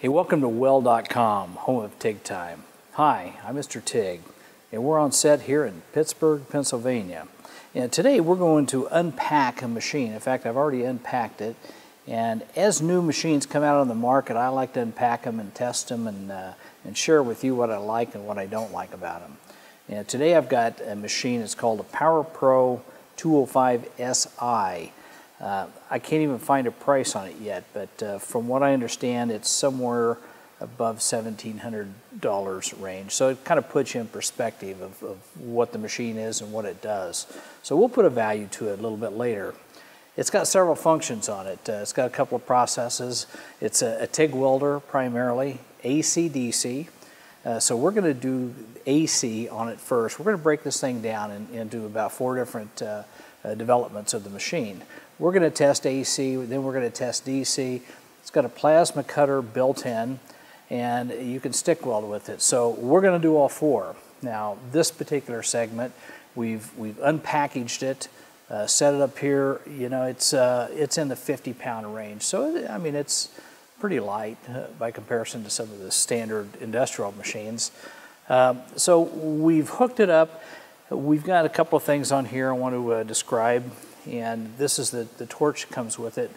Hey, welcome to Weld.com, home of TIG Time. Hi, I'm Mr. TIG, and we're on set here in Pittsburgh, Pennsylvania. And today we're going to unpack a machine. In fact, I've already unpacked it. And as new machines come out on the market, I like to unpack them and test them and, uh, and share with you what I like and what I don't like about them. And today I've got a machine, it's called a Power Pro 205 SI. Uh, I can't even find a price on it yet, but uh, from what I understand, it's somewhere above $1,700 range. So it kind of puts you in perspective of, of, what the machine is and what it does. So we'll put a value to it a little bit later. It's got several functions on it. Uh, it's got a couple of processes. It's a, a TIG welder primarily, AC-DC. Uh, so we're going to do AC on it first. We're going to break this thing down and, into about four different uh, uh, developments of the machine. We're going to test AC, then we're going to test DC. It's got a plasma cutter built in, and you can stick weld with it. So we're going to do all four. Now, this particular segment, we've, we've unpackaged it, uh, set it up here. You know, it's, uh, it's in the 50 pound range. So, I mean, it's pretty light uh, by comparison to some of the standard industrial machines. Um, so we've hooked it up. We've got a couple of things on here I want to uh, describe, and this is the, the torch that comes with it.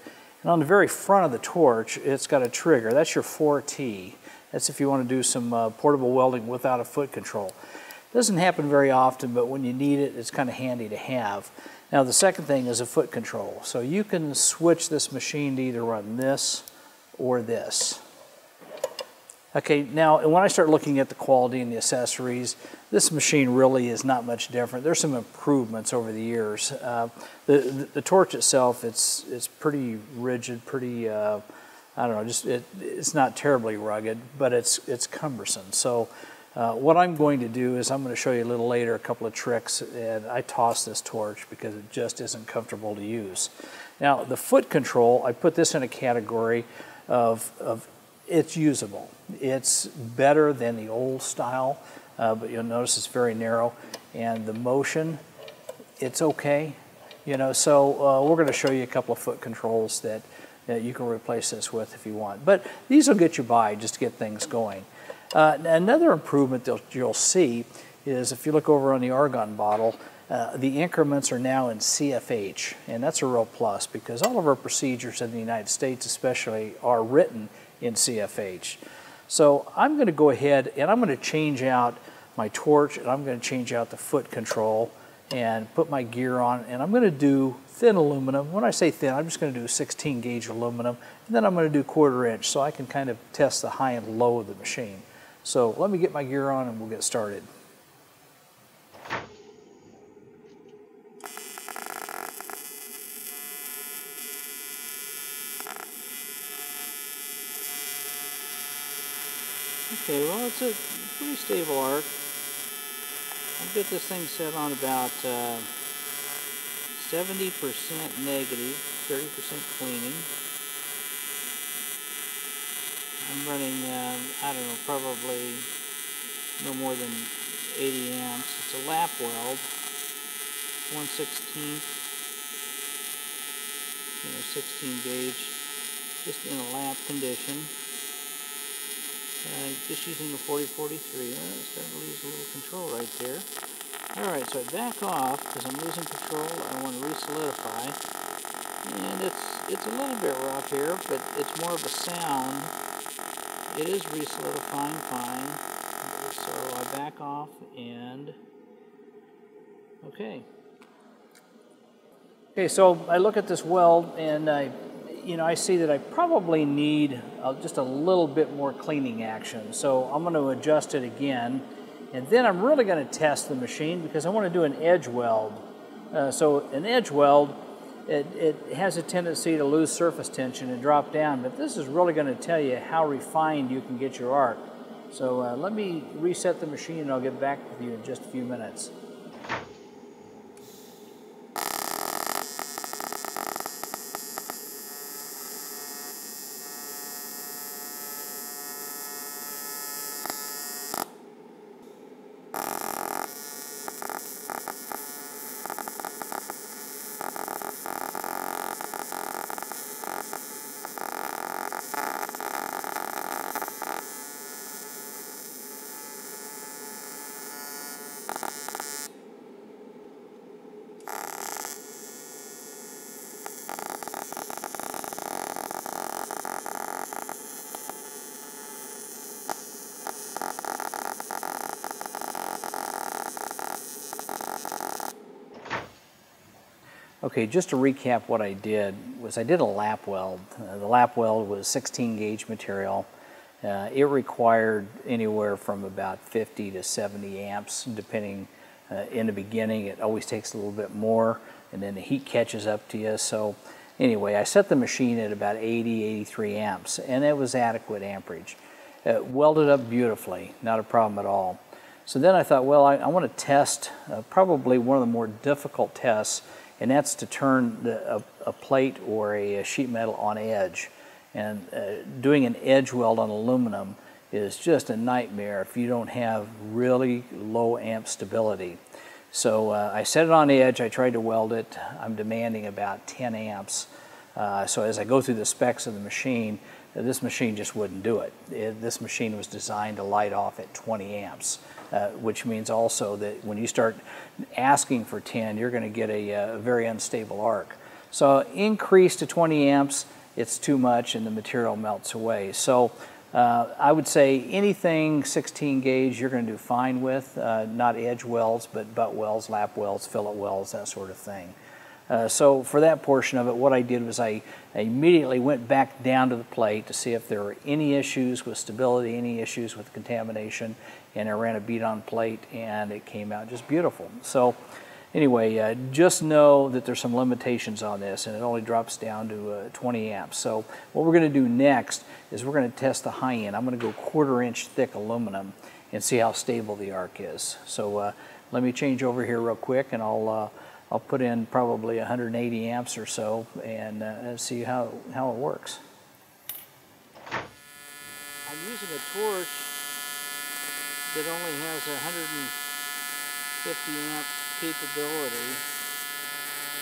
And on the very front of the torch, it's got a trigger. That's your 4T. That's if you want to do some uh, portable welding without a foot control. Doesn't happen very often, but when you need it, it's kind of handy to have. Now the second thing is a foot control. So you can switch this machine to either run this or this. Okay, now when I start looking at the quality and the accessories, this machine really is not much different. There's some improvements over the years. Uh, the, the, the, torch itself, it's, it's pretty rigid, pretty, uh, I don't know, just it, it's not terribly rugged, but it's, it's cumbersome. So uh, what I'm going to do is I'm going to show you a little later a couple of tricks, and I toss this torch because it just isn't comfortable to use. Now the foot control, I put this in a category of, of it's usable. It's better than the old style, uh, but you'll notice it's very narrow. And the motion, it's okay. You know, so uh, we're going to show you a couple of foot controls that, that you can replace this with if you want. But these will get you by just to get things going. Uh, another improvement that you'll see is if you look over on the argon bottle, uh, the increments are now in CFH, and that's a real plus because all of our procedures in the United States especially are written in CFH. So I'm going to go ahead and I'm going to change out my torch and I'm going to change out the foot control and put my gear on and I'm going to do thin aluminum. When I say thin, I'm just going to do 16 gauge aluminum and then I'm going to do quarter inch so I can kind of test the high and low of the machine. So let me get my gear on and we'll get started. Okay, well it's a pretty stable arc. I've got this thing set on about 70% uh, negative, 30% cleaning. I'm running, uh, I don't know, probably no more than 80 amps. It's a lap weld, 1 16th, you know, 16 gauge, just in a lap condition. Uh, just using the 4043. Uh, starting to lose a little control right there. Alright, so I back off because I'm losing control. I want to re-solidify. And it's, it's a little bit rough here, but it's more of a sound. It is re-solidifying fine. So I back off and... Okay. Okay, so I look at this weld and I you know, I see that I probably need just a little bit more cleaning action. So I'm going to adjust it again. And then I'm really going to test the machine because I want to do an edge weld. Uh, so an edge weld, it, it has a tendency to lose surface tension and drop down, but this is really going to tell you how refined you can get your arc. So uh, let me reset the machine and I'll get back with you in just a few minutes. Okay, just to recap what I did was I did a lap weld. Uh, the lap weld was 16 gauge material. Uh, it required anywhere from about 50 to 70 amps, depending. Uh, in the beginning, it always takes a little bit more, and then the heat catches up to you. So, anyway, I set the machine at about 80, 83 amps, and it was adequate amperage. It welded up beautifully, not a problem at all. So then I thought, well, I, I want to test uh, probably one of the more difficult tests, and that's to turn the, a, a, plate or a, a, sheet metal on edge. And uh, doing an edge weld on aluminum is just a nightmare if you don't have really low amp stability. So uh, I set it on the edge, I tried to weld it. I'm demanding about 10 amps. Uh, so as I go through the specs of the machine, this machine just wouldn't do it. it. This machine was designed to light off at 20 amps, uh, which means also that when you start asking for 10, you're going to get a, a, very unstable arc. So increase to 20 amps, it's too much and the material melts away. So uh, I would say anything 16 gauge you're going to do fine with, uh, not edge welds, but butt welds, lap welds, fillet welds, that sort of thing. Uh, so for that portion of it, what I did was I, I, immediately went back down to the plate to see if there were any issues with stability, any issues with contamination, and I ran a bead on plate and it came out just beautiful. So anyway, uh, just know that there's some limitations on this and it only drops down to uh, 20 amps. So what we're going to do next is we're going to test the high end. I'm going to go quarter inch thick aluminum and see how stable the arc is. So uh, let me change over here real quick and I'll uh, I'll put in probably 180 amps or so and uh, see how, how it works. I'm using a torch that only has 150 amp capability,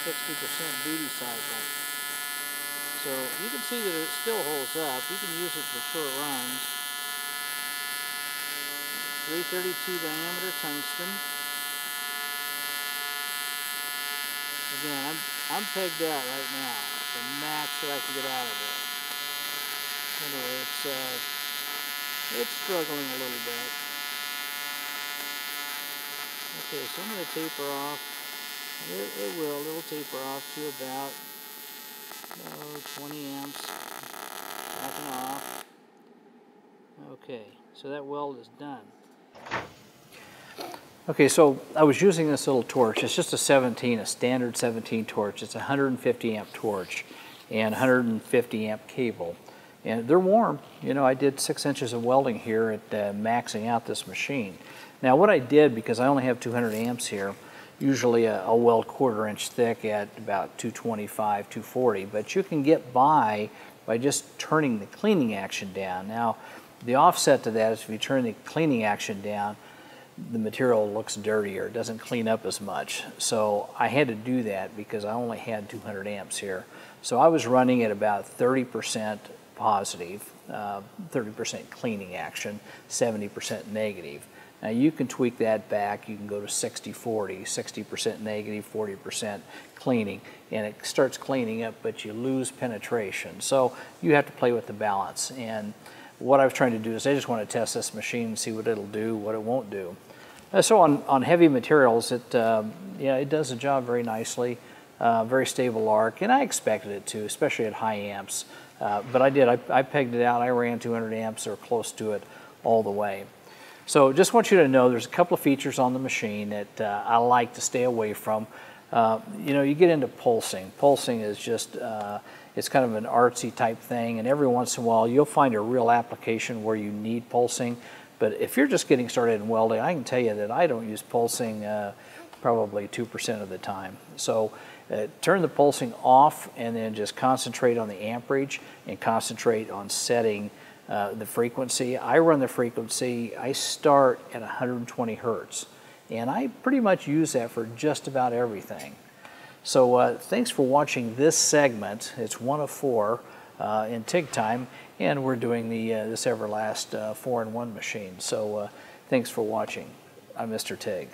60% duty cycle. So you can see that it still holds up. You can use it for short runs. 332 diameter tungsten. Again, I'm, I'm pegged out right now. The max that I can get out of it. Anyway, it's, uh, it's struggling a little bit. Okay, so I'm going to taper off. It, it will, it'll taper off to about oh, 20 amps. Off. Okay, so that weld is done. Okay, so I was using this little torch. It's just a 17, a standard 17 torch. It's a 150 amp torch and 150 amp cable. And they're warm. You know, I did six inches of welding here at uh, maxing out this machine. Now what I did, because I only have 200 amps here, usually a, a weld quarter inch thick at about 225, 240, but you can get by by just turning the cleaning action down. Now, the offset to that is if you turn the cleaning action down, the material looks dirtier, it doesn't clean up as much. So I had to do that because I only had 200 amps here. So I was running at about 30% positive, 30% uh, cleaning action, 70% negative. Now you can tweak that back. You can go to 60-40, 60% negative, 40% cleaning, and it starts cleaning up, but you lose penetration. So you have to play with the balance. And what I was trying to do is I just want to test this machine and see what it'll do, what it won't do. Uh, so on, on heavy materials, it, um, yeah, it does the job very nicely, uh, very stable arc, and I expected it to, especially at high amps. Uh, but I did, I, I, pegged it out, I ran 200 amps or close to it all the way. So just want you to know there's a couple of features on the machine that uh, I like to stay away from. Uh, you know, you get into pulsing. Pulsing is just, uh, it's kind of an artsy type thing, and every once in a while you'll find a real application where you need pulsing. But if you're just getting started in welding, I can tell you that I don't use pulsing uh, probably 2% of the time. So uh, turn the pulsing off and then just concentrate on the amperage and concentrate on setting uh, the frequency. I run the frequency, I start at 120 hertz. And I pretty much use that for just about everything. So uh, thanks for watching this segment. It's one of four uh, in TIG time and we're doing the uh, this Everlast uh, 4-in-1 machine. So uh, thanks for watching. I'm Mr. Tig.